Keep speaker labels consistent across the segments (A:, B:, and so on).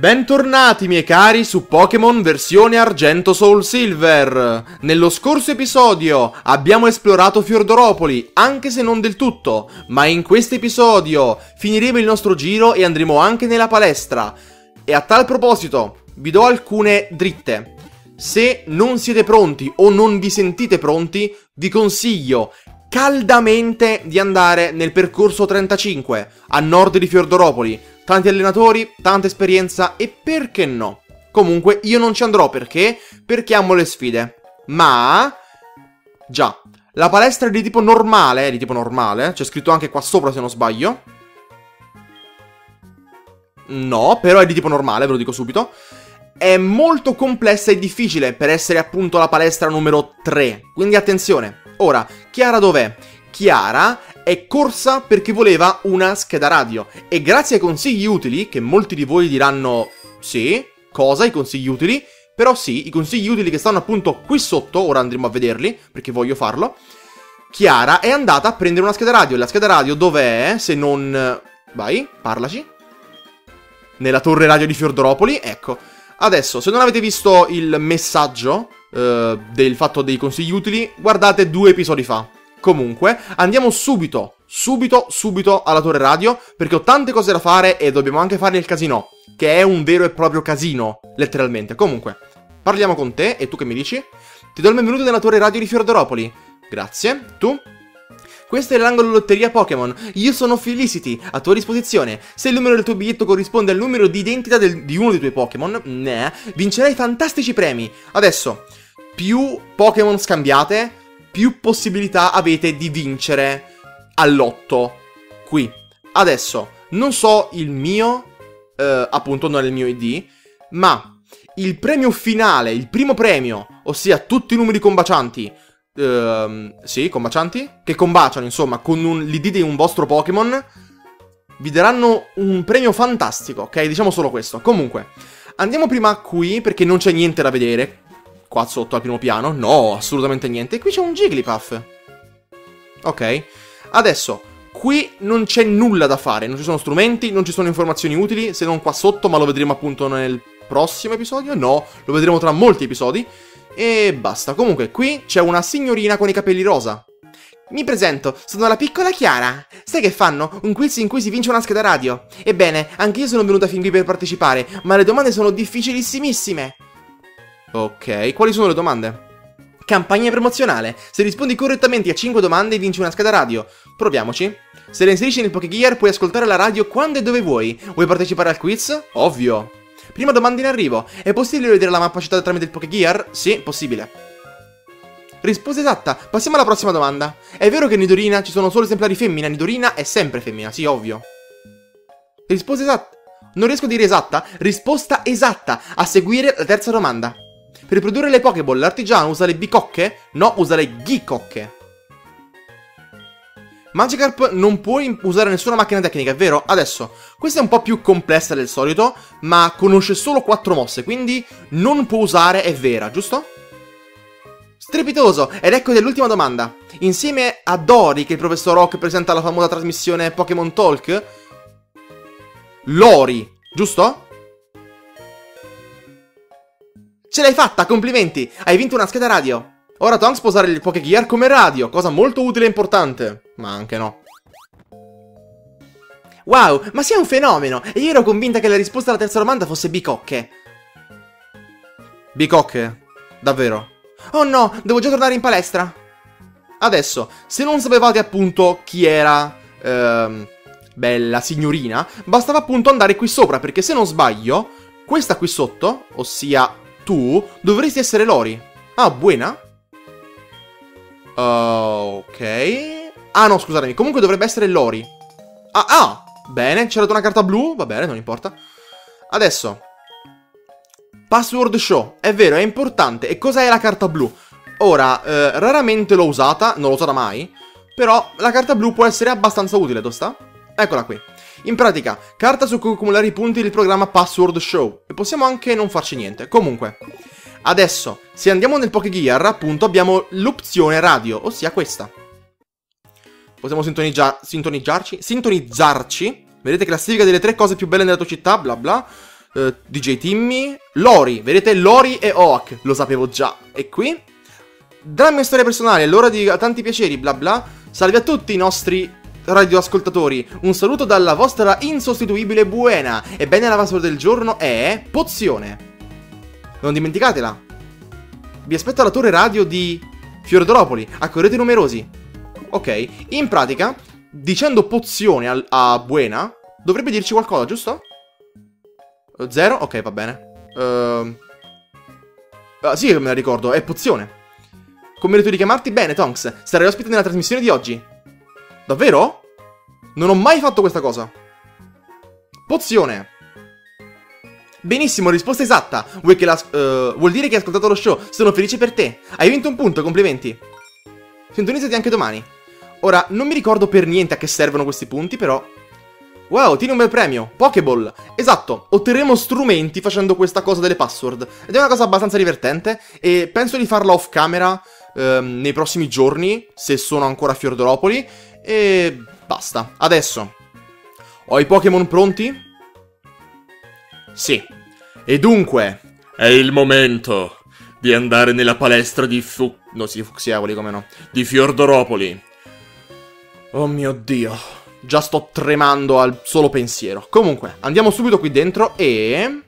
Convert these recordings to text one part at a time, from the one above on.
A: Bentornati miei cari su Pokémon versione Argento Soul Silver. Nello scorso episodio abbiamo esplorato Fiordoropoli, anche se non del tutto, ma in questo episodio finiremo il nostro giro e andremo anche nella palestra. E a tal proposito, vi do alcune dritte. Se non siete pronti o non vi sentite pronti, vi consiglio caldamente di andare nel percorso 35, a nord di Fiordoropoli tanti allenatori, tanta esperienza e perché no? Comunque io non ci andrò perché? Perché amo le sfide. Ma... Già, la palestra è di tipo normale, è di tipo normale, c'è scritto anche qua sopra se non sbaglio. No, però è di tipo normale, ve lo dico subito. È molto complessa e difficile per essere appunto la palestra numero 3, quindi attenzione. Ora, Chiara dov'è? Chiara è corsa perché voleva una scheda radio e grazie ai consigli utili, che molti di voi diranno sì, cosa i consigli utili? Però sì, i consigli utili che stanno appunto qui sotto, ora andremo a vederli perché voglio farlo. Chiara è andata a prendere una scheda radio e la scheda radio dov'è se non... Vai, parlaci. Nella torre radio di Fiordoropoli, ecco. Adesso, se non avete visto il messaggio eh, del fatto dei consigli utili, guardate due episodi fa. Comunque, andiamo subito, subito, subito alla torre radio, perché ho tante cose da fare e dobbiamo anche fare il casino, che è un vero e proprio casino, letteralmente. Comunque, parliamo con te, e tu che mi dici? Ti do il benvenuto nella torre radio di Fiordoropoli. Grazie. Tu? Questo è l'angolo lotteria Pokémon. Io sono Felicity, a tua disposizione. Se il numero del tuo biglietto corrisponde al numero di identità del, di uno dei tuoi Pokémon, ne, vincerai fantastici premi. Adesso, più Pokémon scambiate, più possibilità avete di vincere all'otto qui. Adesso, non so il mio, eh, appunto non è il mio ID, ma il premio finale, il primo premio, ossia tutti i numeri combacianti, ehm, sì, combacianti, che combaciano insomma con un, l'ID di un vostro Pokémon, vi daranno un premio fantastico, ok? Diciamo solo questo. Comunque, andiamo prima qui perché non c'è niente da vedere qua sotto al primo piano? No, assolutamente niente. E qui c'è un Jigglypuff. Ok. Adesso, qui non c'è nulla da fare. Non ci sono strumenti, non ci sono informazioni utili, se non qua sotto, ma lo vedremo appunto nel prossimo episodio. No, lo vedremo tra molti episodi. E basta. Comunque, qui c'è una signorina con i capelli rosa. Mi presento, sono la piccola Chiara. Sai che fanno? Un quiz in cui si vince una scheda radio. Ebbene, anche io sono venuta fin qui per partecipare, ma le domande sono difficilissimissime. Ok, quali sono le domande? Campagna promozionale. Se rispondi correttamente a 5 domande vinci una scheda radio. Proviamoci. Se le inserisci nel Pokégear puoi ascoltare la radio quando e dove vuoi. Vuoi partecipare al quiz? Ovvio. Prima domanda in arrivo. È possibile vedere la mappa citata tramite il Pokégear? Sì, possibile. Risposta esatta. Passiamo alla prossima domanda. È vero che in Nidorina ci sono solo esemplari femmina? Nidorina è sempre femmina, sì, ovvio. Risposta esatta. Non riesco a dire esatta. Risposta esatta. A seguire la terza domanda. Per produrre le Pokéball l'artigiano usa le bicocche? No, usa le ghicocche. Magikarp non puoi usare nessuna macchina tecnica, è vero? Adesso, questa è un po' più complessa del solito, ma conosce solo 4 mosse, quindi non può usare è vera, giusto? Strepitoso! Ed ecco l'ultima domanda. Insieme a Dory, che il professor Rock presenta la famosa trasmissione Pokémon Talk, Lori, giusto? Ce l'hai fatta, complimenti! Hai vinto una scheda radio! Ora Tonks può usare il Pokégear come radio, cosa molto utile e importante. Ma anche no. Wow, ma sei un fenomeno! E io ero convinta che la risposta alla terza domanda fosse bicocche. Bicocche? Davvero? Oh no, devo già tornare in palestra. Adesso, se non sapevate appunto chi era... Ehm, bella signorina, bastava appunto andare qui sopra, perché se non sbaglio, questa qui sotto, ossia tu dovresti essere Lori. Ah, buona? Uh, ok. Ah, no, scusatemi. Comunque dovrebbe essere Lori. Ah, ah! Bene, c'era una carta blu. Va bene, non importa. Adesso. Password show. È vero, è importante. E cos'è la carta blu? Ora, eh, raramente l'ho usata, non l'ho usata mai. Però la carta blu può essere abbastanza utile, dove sta? Eccola qui. In pratica, carta su cui accumulare i punti del programma Password Show. E possiamo anche non farci niente. Comunque, adesso, se andiamo nel Pokégear, appunto, abbiamo l'opzione radio, ossia questa. Possiamo sintonizza sintonizzarci, sintonizzarci. Vedete classifica delle tre cose più belle nella tua città, bla bla. uh, DJ Timmy, Lori, vedete Lori e Oak, lo sapevo già. E qui? Dalla mia storia personale, l'ora di tanti piaceri, bla bla. Salve a tutti i nostri radioascoltatori, un saluto dalla vostra insostituibile Buena. Ebbene la password del giorno è pozione. Non dimenticatela. Vi aspetto alla torre radio di Fiordropoli, accorrete numerosi. Ok, in pratica, dicendo pozione a, a Buena, dovrebbe dirci qualcosa, giusto? Zero? Ok, va bene. Uh, uh, sì, me la ricordo, è pozione. Come merito di chiamarti? Bene, Tonks, sarai ospite nella trasmissione di oggi. Davvero? Non ho mai fatto questa cosa. Pozione. Benissimo, risposta esatta. Vuoi che la, uh, vuol dire che hai ascoltato lo show. Sono felice per te. Hai vinto un punto, complimenti. Sintonizzati anche domani. Ora, non mi ricordo per niente a che servono questi punti, però... Wow, tieni un bel premio. Pokéball. Esatto, otterremo strumenti facendo questa cosa delle password. Ed è una cosa abbastanza divertente e penso di farla off camera ehm, nei prossimi giorni, se sono ancora a Fiordolopoli. E basta. Adesso, ho i Pokémon pronti? Sì. E dunque,
B: è il momento di andare nella palestra di Fu...
A: No, sì, Fuxiavoli, come no.
B: Di Fiordoropoli.
A: Oh mio Dio. Già sto tremando al solo pensiero. Comunque, andiamo subito qui dentro e...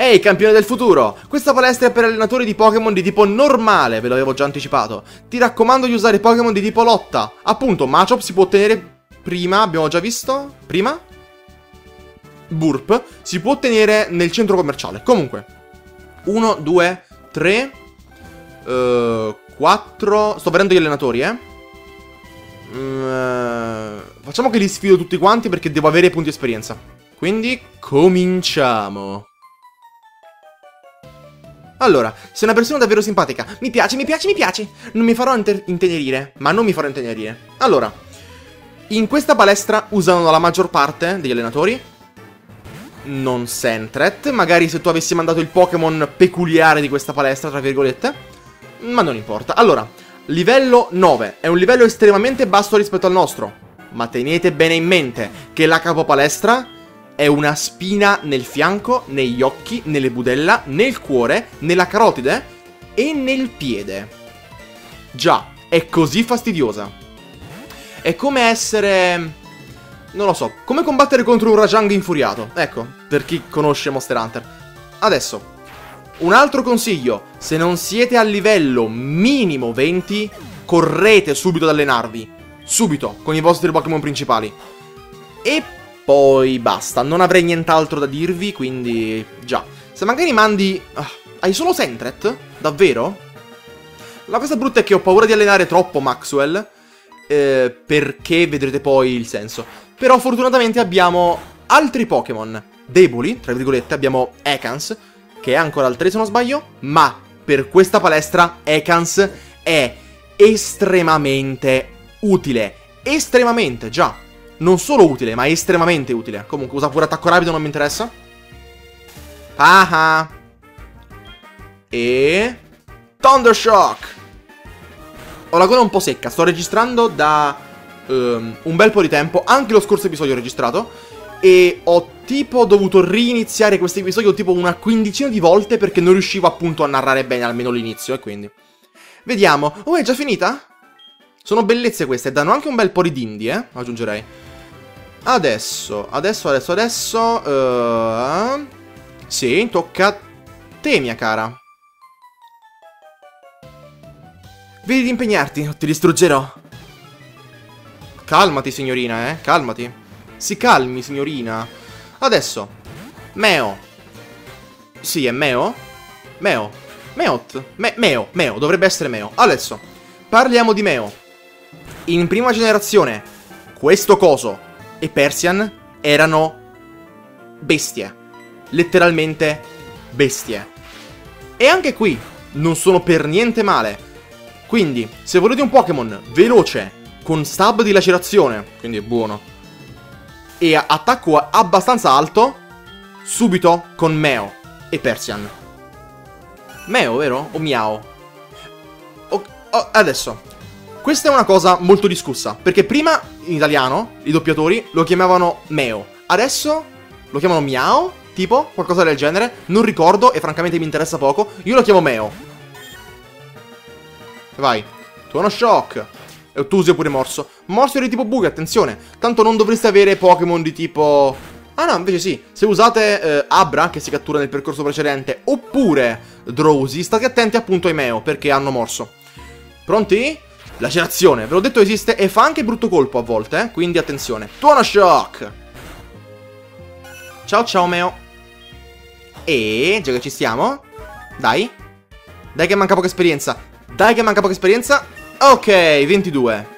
A: Ehi, campione del futuro! Questa palestra è per allenatori di Pokémon di tipo normale, ve l'avevo già anticipato. Ti raccomando di usare Pokémon di tipo lotta. Appunto, Machop si può ottenere prima, abbiamo già visto? Prima? Burp si può ottenere nel centro commerciale. Comunque, 1, 2, 3, 4... Sto vedendo gli allenatori, eh. Mm, facciamo che li sfido tutti quanti perché devo avere punti esperienza. Quindi, cominciamo. Allora, sei una persona davvero simpatica. Mi piace, mi piace, mi piace. Non mi farò intenerire, ma non mi farò intenerire. Allora, in questa palestra usano la maggior parte degli allenatori non Sentret. Magari se tu avessi mandato il Pokémon peculiare di questa palestra, tra virgolette. Ma non importa. Allora, livello 9. È un livello estremamente basso rispetto al nostro. Ma tenete bene in mente che la capopalestra è una spina nel fianco, negli occhi, nelle budella, nel cuore, nella carotide e nel piede. Già, è così fastidiosa. È come essere non lo so, come combattere contro un Rajang infuriato? Ecco, per chi conosce Monster Hunter. Adesso, un altro consiglio, se non siete a livello minimo 20, correte subito ad allenarvi. Subito, con i vostri Pokémon principali. E poi basta, non avrei nient'altro da dirvi, quindi già. Se magari mandi... Uh, hai solo Sentret? Davvero? La cosa brutta è che ho paura di allenare troppo Maxwell, eh, perché vedrete poi il senso. Però fortunatamente abbiamo altri Pokémon deboli, tra virgolette, abbiamo Ekans, che è ancora al 3 se non sbaglio, ma per questa palestra Ekans è estremamente utile. Estremamente, già. Non solo utile, ma estremamente utile. Comunque, usa pure attacco rapido, non mi interessa. Ah E... Thundershock! Ho la gola un po' secca, sto registrando da um, un bel po' di tempo, anche lo scorso episodio ho registrato, e ho tipo dovuto riniziare questo episodio tipo una quindicina di volte perché non riuscivo appunto a narrare bene almeno l'inizio, e quindi... Vediamo. Oh, è già finita? Sono bellezze queste, danno anche un bel po' di dindi, eh, aggiungerei. Adesso, adesso, adesso, adesso... Uh, sì, tocca a te, mia cara. Vedi di impegnarti, o ti distruggerò. Calmati, signorina, eh. Calmati. Si calmi, signorina. Adesso. Meo. Sì, è Meo? Meo. Meot. Me Meo. Meo. Dovrebbe essere Meo. Adesso. Parliamo di Meo. In prima generazione, questo coso e Persian erano bestie. Letteralmente bestie. E anche qui non sono per niente male. Quindi, se volete un Pokémon veloce, con stab di lacerazione, quindi è buono. E attacco abbastanza alto, subito con Meo e Persian. Meo, vero? O Miao? O oh, adesso, questa è una cosa molto discussa, perché prima in italiano i doppiatori lo chiamavano Meo, adesso Lo chiamano Miao? Tipo? Qualcosa del genere? Non ricordo e francamente mi interessa poco. Io lo chiamo Meo. Vai. Tuono shock. E tu usi pure morso. Morso è di tipo bug, attenzione. Tanto non dovreste avere Pokémon di tipo... Ah no, invece sì. Se usate eh, Abra, che si cattura nel percorso precedente, oppure Drowsy, state attenti appunto ai Meo, perché hanno morso. Pronti? Lacerazione, ve l'ho detto esiste e fa anche brutto colpo a volte, eh? quindi attenzione. Tuono shock! Ciao ciao Meo. E, già che ci stiamo, dai. Dai che manca poca esperienza. Dai che manca poca esperienza. Ok, 22.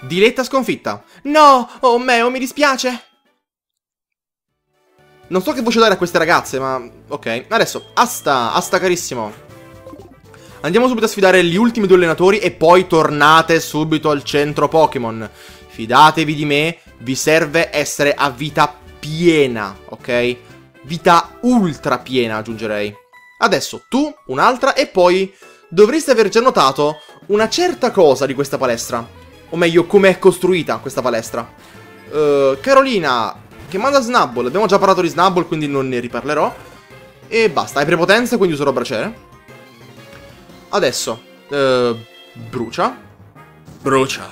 A: Diletta sconfitta. No, oh Meo, mi dispiace. Non so che voce dare a queste ragazze, ma... Ok, adesso, asta, asta carissimo. Andiamo subito a sfidare gli ultimi due allenatori e poi tornate subito al centro Pokémon. Fidatevi di me, vi serve essere a vita piena, ok? Vita ultra piena, aggiungerei. Adesso tu, un'altra, e poi dovreste aver già notato una certa cosa di questa palestra. O meglio, come è costruita questa palestra. Uh, Carolina, che manda Snubble. Abbiamo già parlato di Snubble, quindi non ne riparlerò. E basta, hai prepotenza, quindi userò braciere. Adesso, uh, brucia.
B: Brucia.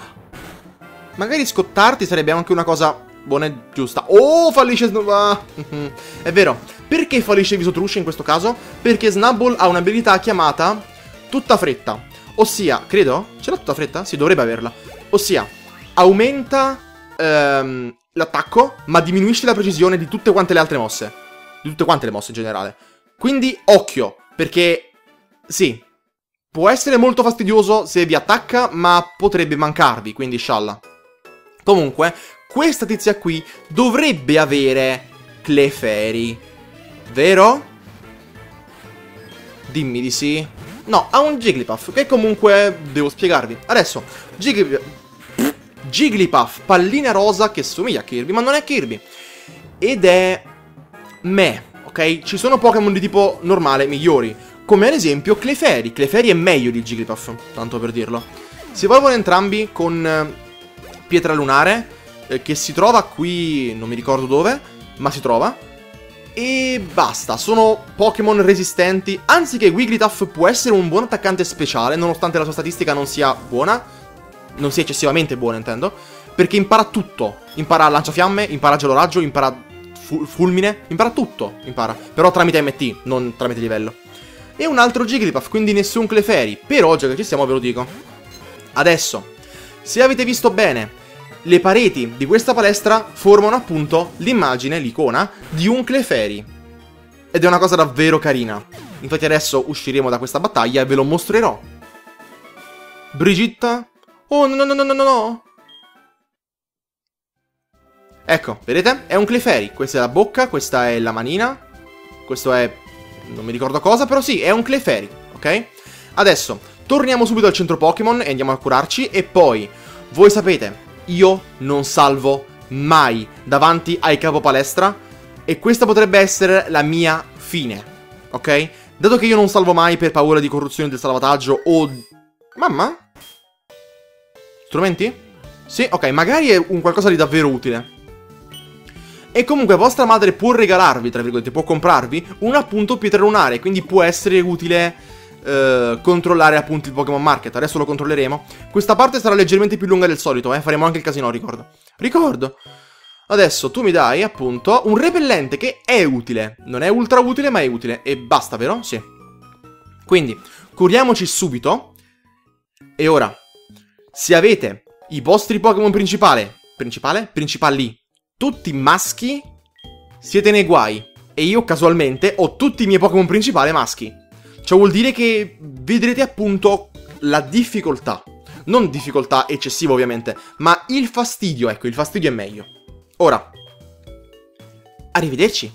A: Magari scottarti sarebbe anche una cosa buona e giusta. Oh, fallisce Snubble. Ah, è vero. Perché fallisce Visotrush in questo caso? Perché Snubble ha un'abilità chiamata tutta fretta. Ossia, credo? Ce l'ha tutta fretta? Si dovrebbe averla. Ossia, aumenta ehm, l'attacco, ma diminuisce la precisione di tutte quante le altre mosse. Di tutte quante le mosse in generale. Quindi, occhio, perché... Sì, può essere molto fastidioso se vi attacca, ma potrebbe mancarvi, quindi scialla. Comunque, questa tizia qui dovrebbe avere Clefairy, vero? Dimmi di sì. No, ha un Jigglypuff, che comunque devo spiegarvi. Adesso, Jigglypuff... Jigglypuff, pallina rosa che somiglia a Kirby, ma non è Kirby. Ed è... me, ok? Ci sono Pokémon di tipo normale migliori, come ad esempio Clefairy. Clefairy è meglio di Jigglypuff, tanto per dirlo. Si evolvono entrambi con eh, Pietra Lunare, eh, che si trova qui, non mi ricordo dove, ma si trova. E basta, sono Pokémon resistenti. Anziché Wigglytuff può essere un buon attaccante speciale, nonostante la sua statistica non sia buona. Non sia eccessivamente buona, intendo. Perché impara tutto. Impara lanciafiamme, impara gelo raggio, impara fu fulmine, impara tutto. Impara. Però tramite MT, non tramite livello. E un altro Jigglypuff, quindi nessun Clefairy. Però, già che ci siamo, ve lo dico. Adesso, se avete visto bene, le pareti di questa palestra formano appunto l'immagine, l'icona, di un Clefairy. Ed è una cosa davvero carina. Infatti adesso usciremo da questa battaglia e ve lo mostrerò. Brigitta? Oh no no no no no no! Ecco, vedete? È un Clefairy. Questa è la bocca, questa è la manina. Questo è... non mi ricordo cosa, però sì, è un Clefairy, ok? Adesso, torniamo subito al centro Pokémon e andiamo a curarci e poi... Voi sapete, io non salvo mai davanti ai capo palestra e questa potrebbe essere la mia fine, ok? Dato che io non salvo mai per paura di corruzione del salvataggio o... Mamma? Strumenti? Sì, ok, magari è un qualcosa di davvero utile. E comunque vostra madre può regalarvi, tra virgolette, può comprarvi un appunto pietra lunare, quindi può essere utile eh, controllare appunto il Pokémon Market. Adesso lo controlleremo. Questa parte sarà leggermente più lunga del solito, eh. Faremo anche il casino, ricordo. Ricordo. Adesso tu mi dai appunto un repellente che è utile. Non è ultra utile, ma è utile. E basta, vero? Sì. Quindi, curiamoci subito. E ora, se avete i vostri Pokémon principali, principale? Principali, tutti maschi, siete nei guai. E io casualmente ho tutti i miei Pokémon principali maschi. Ciò vuol dire che vedrete appunto la difficoltà. Non difficoltà eccessiva ovviamente, ma il fastidio, ecco, il fastidio è meglio. Ora, arrivederci.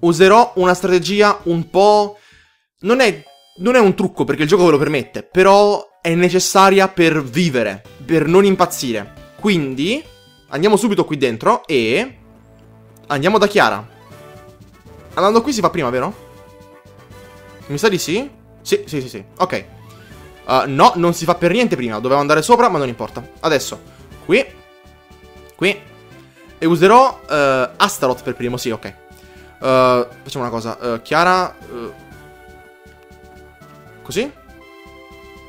A: Userò una strategia un po'... Non è, non è un trucco perché il gioco ve lo permette, però è necessaria per vivere, per non impazzire. Quindi, andiamo subito qui dentro e... Andiamo da Chiara. Andando qui si fa prima, vero? Mi sa di sì? Sì, sì, sì, sì. Ok. Uh, no, non si fa per niente prima. Dovevo andare sopra, ma non importa. Adesso, qui. qui. E userò uh, Astaroth per primo, sì, ok. Uh, facciamo una cosa. Uh, Chiara... così?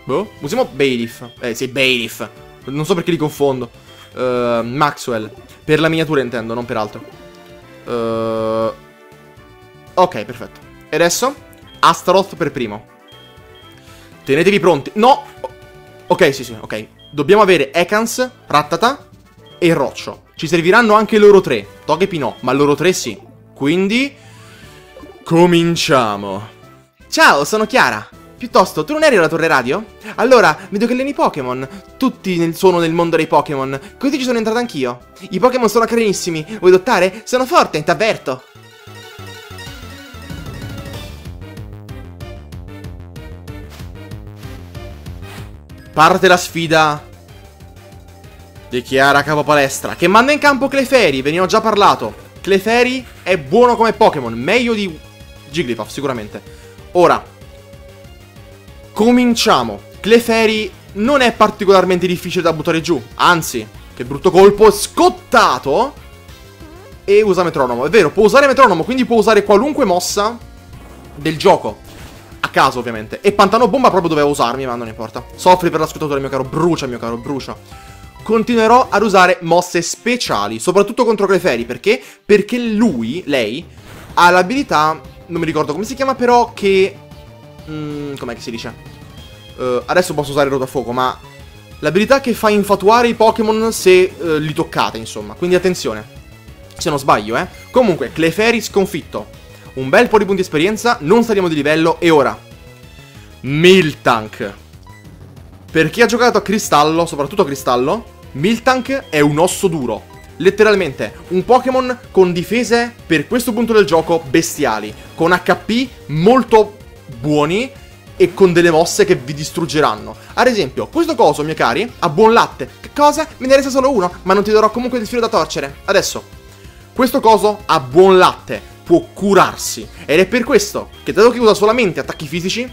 A: Boh. Usiamo Bailiff. Eh, sì, Bailiff. Non so perché li confondo. Maxwell. Per la miniatura intendo, non per altro. ok, perfetto. E adesso? Astaroth per primo. Tenetevi pronti. No! Ok, sì, sì, ok. Dobbiamo avere Ekans, Rattata e Roccio. Ci serviranno anche loro tre. Togepi no, ma loro tre sì. Quindi... Cominciamo. Ciao, sono Chiara. Piuttosto, tu non eri alla torre radio? Allora, vedo che alleni Pokémon. Tutti nel, sono nel mondo dei Pokémon. Così ci sono entrato anch'io. I Pokémon sono carinissimi. Vuoi lottare? Sono forte, t'avverto. Parte la sfida di Chiara Capopalestra, che manda in campo Clefairy, ve ne ho già parlato. Clefairy è buono come Pokémon, meglio di Jigglypuff sicuramente. Ora, cominciamo. Clefairy non è particolarmente difficile da buttare giù, anzi, che brutto colpo, scottato. E usa metronomo, è vero, può usare metronomo, quindi può usare qualunque mossa del gioco caso, ovviamente. E Pantano Bomba proprio doveva usarmi, ma non importa. Soffri per la scuotatura, mio caro. Brucia, mio caro, brucia. Continuerò ad usare mosse speciali, soprattutto contro Clefairy. Perché? Perché lui, lei, ha l'abilità... Non mi ricordo come si chiama, però, che... Mm, com'è che si dice? Uh, adesso posso usare il rotafuoco, ma... L'abilità che fa infatuare i Pokémon se uh, li toccate, insomma. Quindi attenzione. Se non sbaglio, eh. Comunque, Clefairy sconfitto un bel po' di punti esperienza, non saliamo di livello e ora Miltank Per chi ha giocato a Cristallo, soprattutto a Cristallo Miltank è un osso duro Letteralmente, un Pokémon con difese per questo punto del gioco bestiali Con HP molto buoni e con delle mosse che vi distruggeranno. Ad esempio, questo coso, miei cari, ha buon latte. Che cosa? Me ne resta solo uno, ma non ti darò comunque il filo da torcere. Adesso, questo coso ha buon latte può curarsi. Ed è per questo che dato che usa solamente attacchi fisici,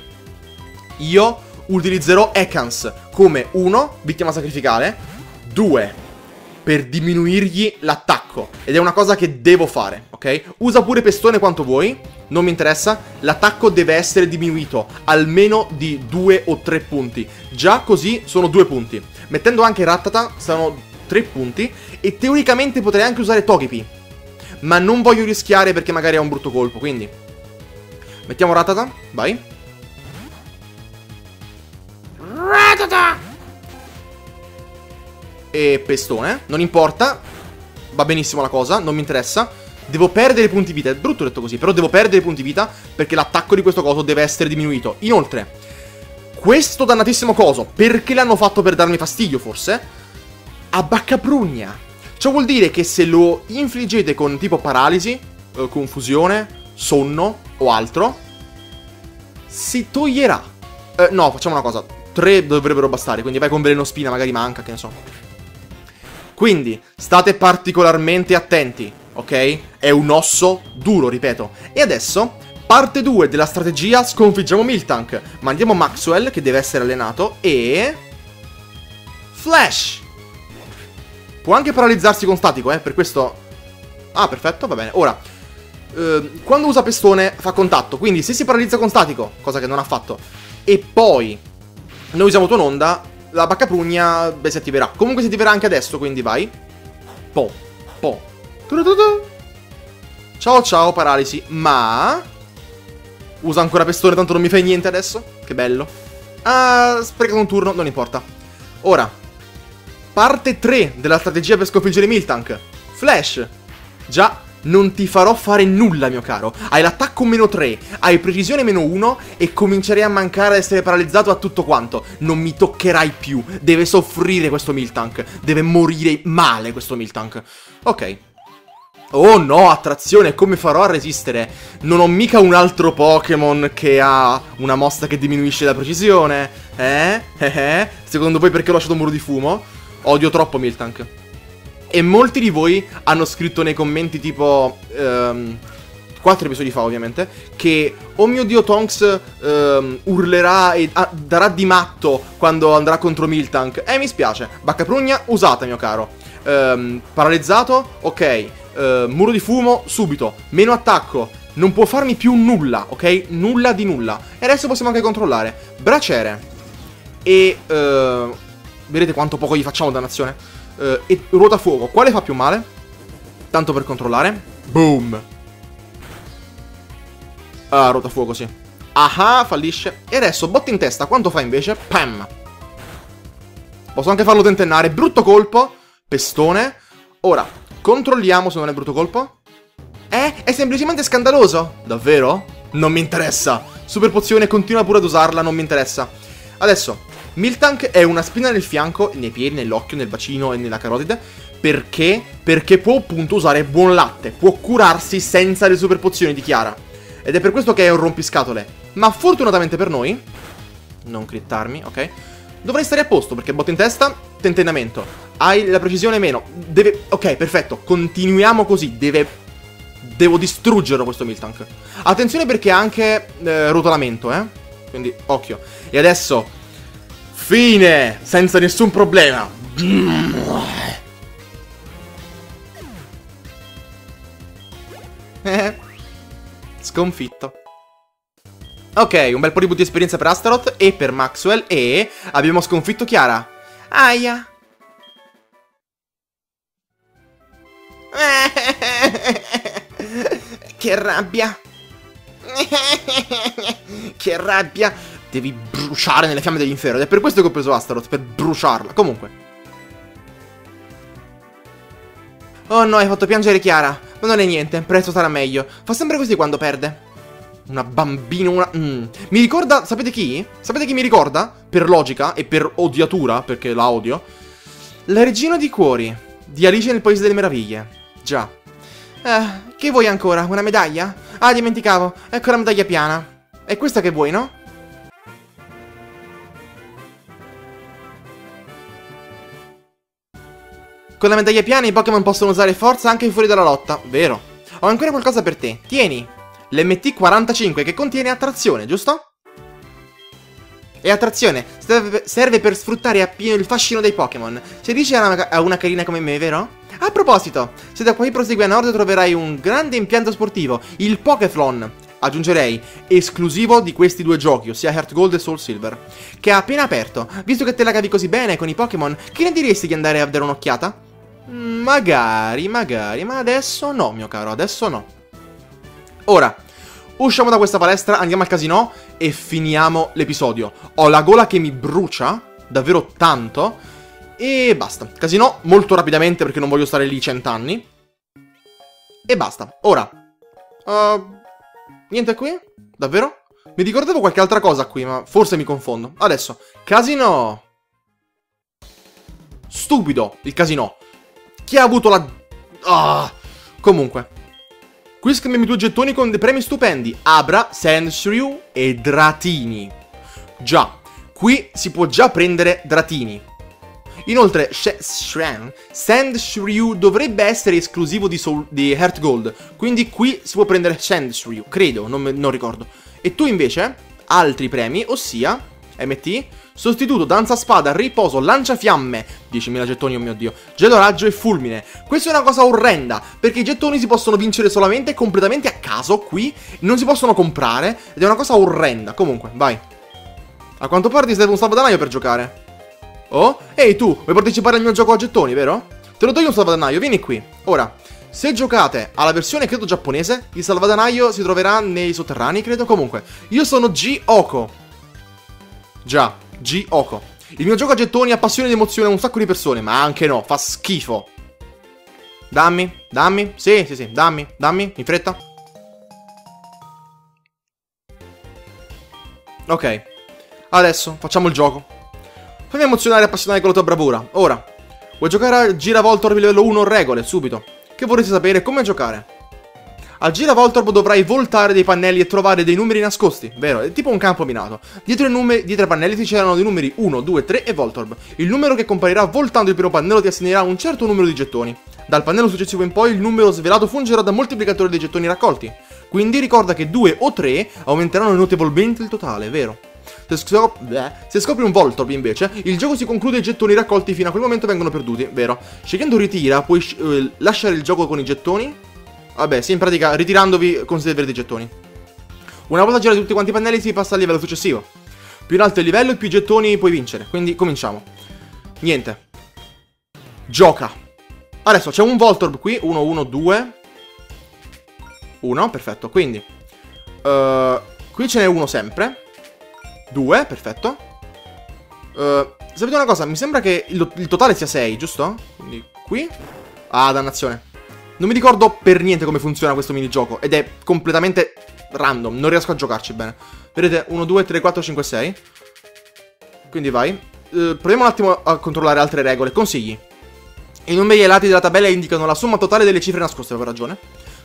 A: io utilizzerò Ekans come 1, vittima sacrificale, 2, per diminuirgli l'attacco. Ed è una cosa che devo fare, ok? Usa pure pestone quanto vuoi, non mi interessa. L'attacco deve essere diminuito almeno di 2 o 3 punti. Già così sono 2 punti. Mettendo anche Rattata sono 3 punti. E teoricamente potrei anche usare Togepi ma non voglio rischiare perché magari ha un brutto colpo, quindi... Mettiamo Ratata, vai. Ratata! E pestone, non importa. Va benissimo la cosa, non mi interessa. Devo perdere punti vita, è brutto detto così, però devo perdere punti vita perché l'attacco di questo coso deve essere diminuito. Inoltre, questo dannatissimo coso, perché l'hanno fatto per darmi fastidio forse? A baccaprugna. Ciò vuol dire che se lo infliggete con tipo paralisi, eh, confusione, sonno o altro, si toglierà. Eh, no, facciamo una cosa. Tre dovrebbero bastare, quindi vai con veleno spina, magari manca, che ne so. Quindi, state particolarmente attenti, ok? È un osso duro, ripeto. E adesso, parte 2 della strategia, sconfiggiamo Miltank. Mandiamo Maxwell, che deve essere allenato, e... Flash! Può anche paralizzarsi con statico, eh, per questo... Ah, perfetto, va bene. Ora, eh, quando usa pestone fa contatto, quindi se si paralizza con statico, cosa che non ha fatto, e poi noi usiamo tononda, la baccaprugna beh, si attiverà. Comunque si attiverà anche adesso, quindi vai. Po, po. Ciao ciao, paralisi. Ma... Usa ancora pestone, tanto non mi fai niente adesso. Che bello. Ah, sprecato un turno, non importa. Ora, Parte 3 della strategia per sconfiggere Miltank. Flash. Già, non ti farò fare nulla, mio caro. Hai l'attacco meno 3, hai precisione meno 1 e comincerei a mancare ad essere paralizzato a tutto quanto. Non mi toccherai più. Deve soffrire questo Miltank. Deve morire male questo Miltank. Ok. Oh no, attrazione, come farò a resistere? Non ho mica un altro Pokémon che ha una mossa che diminuisce la precisione? Eh? Eh eh? Secondo voi perché ho lasciato un muro di fumo? Odio troppo Miltank. E molti di voi hanno scritto nei commenti tipo... Um, quattro episodi fa ovviamente, che oh mio dio Tonks um, urlerà e ah, darà di matto quando andrà contro Miltank. Eh mi spiace, Baccaprugna usata mio caro. Ehm, paralizzato, ok. Ehm, muro di fumo, subito. Meno attacco. Non può farmi più nulla, ok? Nulla di nulla. E adesso possiamo anche controllare. Braciere. E... Uh, vedete quanto poco gli facciamo dannazione? Uh, e ruotafuoco. Quale fa più male? Tanto per controllare. Boom. Ah, ruotafuoco, sì. Ah, fallisce. E adesso, botte in testa. Quanto fa invece? Pam. Posso anche farlo tentennare. Brutto colpo. Pestone. Ora, controlliamo se non è brutto colpo. Eh? È semplicemente scandaloso. Davvero? Non mi interessa. Super pozione, continua pure ad usarla, non mi interessa. Adesso, Miltank è una spina nel fianco, nei piedi, nell'occhio, nel bacino e nella carotide. Perché? Perché può appunto usare buon latte. Può curarsi senza le super pozioni di Chiara. Ed è per questo che è un rompiscatole. Ma fortunatamente per noi... Non crittarmi, ok? Dovrei stare a posto perché botte in testa, tentennamento. Hai la precisione meno. Deve... Ok, perfetto. Continuiamo così. Deve Devo distruggerlo questo Miltank. Attenzione perché ha anche eh, rotolamento, eh. Quindi, occhio. E adesso, fine, senza nessun problema. Sconfitto. Ok, un bel po' di di esperienza per Astaroth e per Maxwell e abbiamo sconfitto Chiara. Aia. Che rabbia! che rabbia! Devi bruciare nelle fiamme dell'inferno. Ed è per questo che ho preso Astaroth, per bruciarla. Comunque. Oh no, hai fatto piangere Chiara. Ma non è niente, presto sarà meglio. Fa sempre così quando perde. Una bambina, una... Mm. Mi ricorda... Sapete chi? Sapete chi mi ricorda? Per logica e per odiatura, perché la odio. La regina di cuori. Di Alice nel Paese delle Meraviglie. Già. Eh, che vuoi ancora? Una medaglia? Ah, dimenticavo. Ecco la medaglia piana. È questa che vuoi, no? Con la medaglia piana i Pokémon possono usare forza anche fuori dalla lotta. Vero. Ho ancora qualcosa per te. Tieni. L'MT45 che contiene attrazione, giusto? E attrazione serve per sfruttare appieno il fascino dei Pokémon. Si dice a una, una carina come me, vero? A proposito, se da qui prosegui a nord troverai un grande impianto sportivo, il Pokéthlon. Aggiungerei, esclusivo di questi due giochi, ossia Heart Gold e Soul Silver, che ha appena aperto. Visto che te la cavi così bene con i Pokémon, che ne diresti di andare a dare un'occhiata? Magari, magari, ma adesso no, mio caro, adesso no. Ora, usciamo da questa palestra, andiamo al casino e finiamo l'episodio. Ho la gola che mi brucia, davvero tanto, e basta. Casino molto rapidamente perché non voglio stare lì cent'anni. E basta. Ora. Uh, niente qui? Davvero? Mi ricordavo qualche altra cosa qui, ma forse mi confondo. Adesso, casino. Stupido il casino. Chi ha avuto la... Ah. Comunque. Qui scambiami due gettoni con dei premi stupendi. Abra, Sandshrew e Dratini. Già, qui si può già prendere Dratini. Inoltre, Shrew dovrebbe essere esclusivo di, Soul, di Heart Gold, quindi qui si può prendere Sand credo, non, non ricordo. E tu invece, altri premi, ossia, MT, sostituto danza spada, riposo, lanciafiamme, 10.000 gettoni, oh mio dio, gelo raggio e fulmine. Questa è una cosa orrenda, perché i gettoni si possono vincere solamente completamente a caso, qui, non si possono comprare, ed è una cosa orrenda. Comunque, vai. A quanto pare ti serve un salvadanaio per giocare. Oh? Ehi tu, vuoi partecipare al mio gioco a gettoni, vero? Te lo do io un salvadanaio, vieni qui. Ora, se giocate alla versione credo giapponese, il salvadanaio si troverà nei sotterranei, credo. Comunque, io sono G-Oko. Già, G-Oko. Il mio gioco a gettoni appassiona ed emoziona un sacco di persone, ma anche no, fa schifo. Dammi, dammi, sì, sì, sì, dammi, dammi, in fretta. Ok, adesso facciamo il gioco. Fammi emozionare e appassionare con la tua bravura. Ora, vuoi giocare a Giravoltorb livello 1 regole, subito? Che vorresti sapere come giocare? A Giravoltorb dovrai voltare dei pannelli e trovare dei numeri nascosti, vero? È tipo un campo minato. Dietro i, dietro i pannelli ti c'erano dei numeri 1, 2, 3 e Voltorb. Il numero che comparirà voltando il primo pannello ti assegnerà un certo numero di gettoni. Dal pannello successivo in poi il numero svelato fungerà da moltiplicatore dei gettoni raccolti. Quindi ricorda che 2 o 3 aumenteranno notevolmente il totale, vero? Se, scop. Se scopri un Voltorb invece, il gioco si conclude e i gettoni raccolti fino a quel momento vengono perduti, vero? Scegliendo ritira, puoi uh, lasciare il gioco con i gettoni? Vabbè, sì, in pratica, ritirandovi considerate i gettoni. Una volta girati tutti quanti i pannelli si passa al livello successivo. Più in alto il livello, più gettoni puoi vincere. Quindi cominciamo. Niente. Gioca. Adesso c'è un Voltorb qui. 1, 1, 2. 1, perfetto. Quindi. Uh, qui ce n'è uno sempre. 2, perfetto. Uh, sapete una cosa? Mi sembra che il, il totale sia 6, giusto? Quindi qui. Ah, dannazione. Non mi ricordo per niente come funziona questo minigioco. Ed è completamente random. Non riesco a giocarci bene. Vedete? 1, 2, 3, 4, 5, 6. Quindi vai. Uh, proviamo un attimo a controllare altre regole. Consigli. I numeri ai lati della tabella indicano la somma totale delle cifre nascoste, avevo ragione.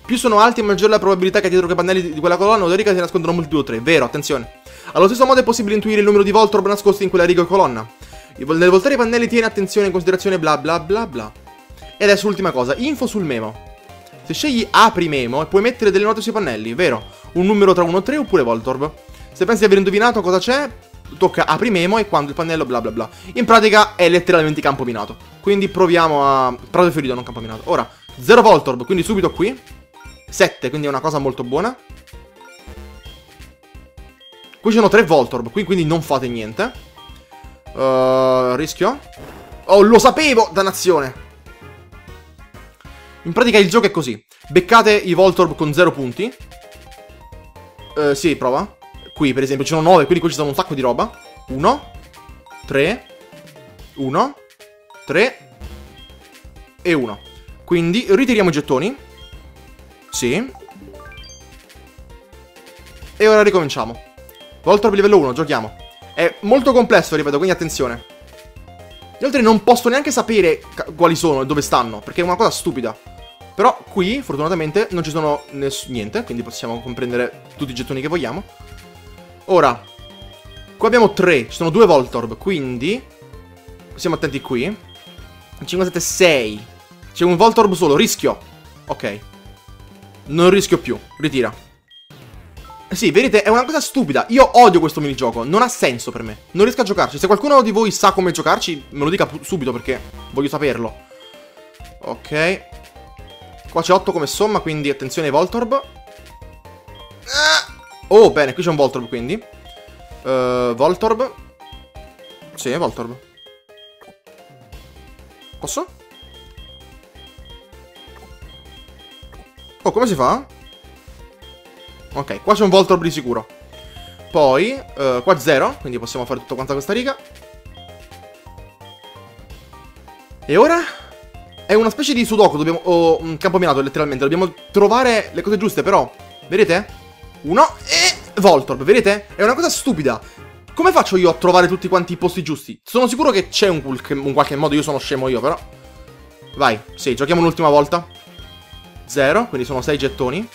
A: Più sono alti, maggiore la probabilità che dietro quei pannelli di quella colonna o derica si nascondono multiplo 3. Vero, attenzione. Allo stesso modo è possibile intuire il numero di Voltorb nascosti in quella riga o colonna. Nel voltare i pannelli tiene attenzione in considerazione bla bla bla bla. E adesso l'ultima cosa, info sul memo. Se scegli apri memo puoi mettere delle note sui pannelli, vero? Un numero tra 1 e 3 oppure Voltorb. Se pensi di aver indovinato cosa c'è, tocca apri memo e quando il pannello bla bla bla. In pratica è letteralmente campo minato. Quindi proviamo a... Prato ferito, non campo minato. Ora, 0 Voltorb, quindi subito qui. 7, quindi è una cosa molto buona. Qui ci sono 3 Voltorb, qui quindi non fate niente. Uh, rischio? Oh, lo sapevo, dannazione! In pratica il gioco è così. Beccate i Voltorb con 0 punti. Uh, sì, prova. Qui, per esempio, ci sono 9, quindi qui ci sono un sacco di roba. 1, 3, 1, 3 e 1. Quindi ritiriamo i gettoni. Sì. E ora ricominciamo. Voltorb livello 1, giochiamo. È molto complesso, ripeto, quindi attenzione. Gli altri non posso neanche sapere quali sono e dove stanno, perché è una cosa stupida. Però qui, fortunatamente, non ci sono niente, quindi possiamo comprendere tutti i gettoni che vogliamo. Ora, qua abbiamo 3, ci sono due Voltorb, quindi... Siamo attenti qui. 5, 7, 6. C'è un Voltorb solo, rischio. Ok. Non rischio più, ritira. Sì, vedete, è una cosa stupida. Io odio questo minigioco, non ha senso per me. Non riesco a giocarci. Se qualcuno di voi sa come giocarci, me lo dica subito perché voglio saperlo. Ok. Qua c'è 8 come somma, quindi attenzione ai Voltorb. Oh, bene, qui c'è un Voltorb, quindi. Uh, Voltorb. Sì, Voltorb. Posso? Oh, come si fa? Ok, qua c'è un Voltorb di sicuro. Poi, uh, qua 0, quindi possiamo fare tutto quanto questa riga. E ora? È una specie di sudoku, dobbiamo... o un campo minato, letteralmente. Dobbiamo trovare le cose giuste, però... Vedete? Uno e... Voltorb, vedete? È una cosa stupida. Come faccio io a trovare tutti quanti i posti giusti? Sono sicuro che c'è un, un qualche modo, io sono scemo io, però... Vai, sì, giochiamo un'ultima volta. 0, quindi sono 6 gettoni.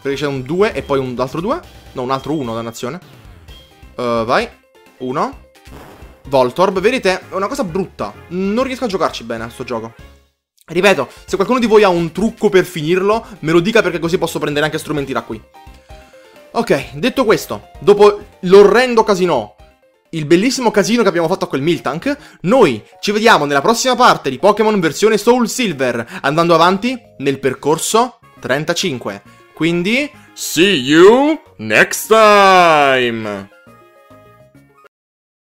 A: Perché c'è un 2 e poi un altro 2. No, un altro 1, dannazione. Uh, vai. 1. Voltorb, vedete? È una cosa brutta. Non riesco a giocarci bene a sto gioco. Ripeto, se qualcuno di voi ha un trucco per finirlo, me lo dica perché così posso prendere anche strumenti da qui. Ok, detto questo, dopo l'orrendo casino il bellissimo casino che abbiamo fatto a quel Miltank, noi ci vediamo nella prossima parte di Pokémon versione Soul Silver, andando avanti nel percorso 35. Quindi...
B: See you next time!